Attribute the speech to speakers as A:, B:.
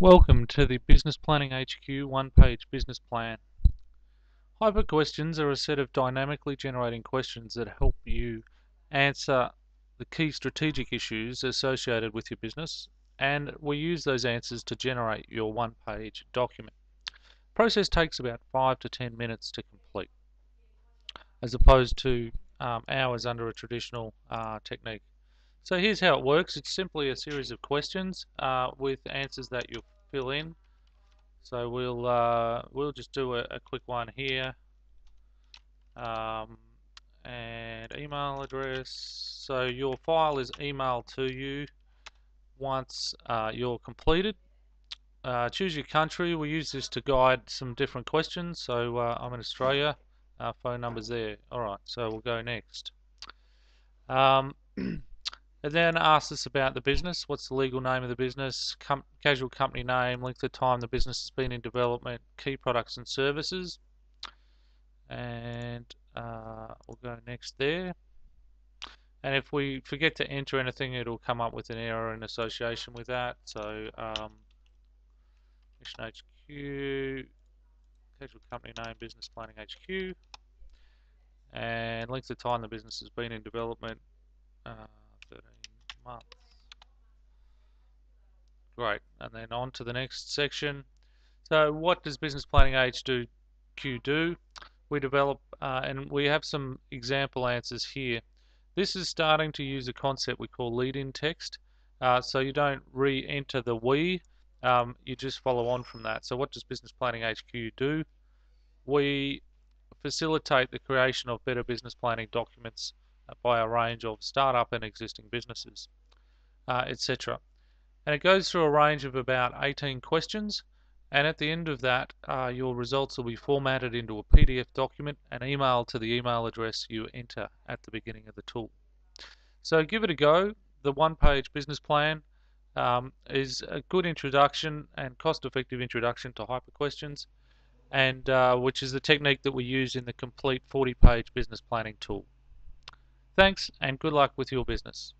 A: Welcome to the Business Planning HQ one-page business plan. HyperQuestions are a set of dynamically generating questions that help you answer the key strategic issues associated with your business and we use those answers to generate your one-page document. The process takes about 5 to 10 minutes to complete as opposed to um, hours under a traditional uh, technique. So here's how it works. It's simply a series of questions uh, with answers that you'll fill in. So we'll uh, we'll just do a, a quick one here. Um, and email address. So your file is emailed to you once uh, you're completed. Uh, choose your country. We use this to guide some different questions. So uh, I'm in Australia. Our phone number's there. All right. So we'll go next. Um, It then asks us about the business. What's the legal name of the business? Com casual company name, length of time the business has been in development, key products and services. And uh, we'll go next there. And if we forget to enter anything, it'll come up with an error in association with that. So, um, Mission HQ, casual company name, business planning HQ, and length of time the business has been in development. Uh, 13 Great, and then on to the next section. So what does Business Planning HQ do? We develop, uh, and we have some example answers here. This is starting to use a concept we call lead-in text. Uh, so you don't re-enter the we, um, you just follow on from that. So what does Business Planning HQ do? We facilitate the creation of better business planning documents by a range of startup and existing businesses, uh, etc. And it goes through a range of about 18 questions and at the end of that uh, your results will be formatted into a PDF document and emailed to the email address you enter at the beginning of the tool. So give it a go. The one-page business plan um, is a good introduction and cost-effective introduction to HyperQuestions and uh, which is the technique that we use in the complete 40-page business planning tool. Thanks and good luck with your business.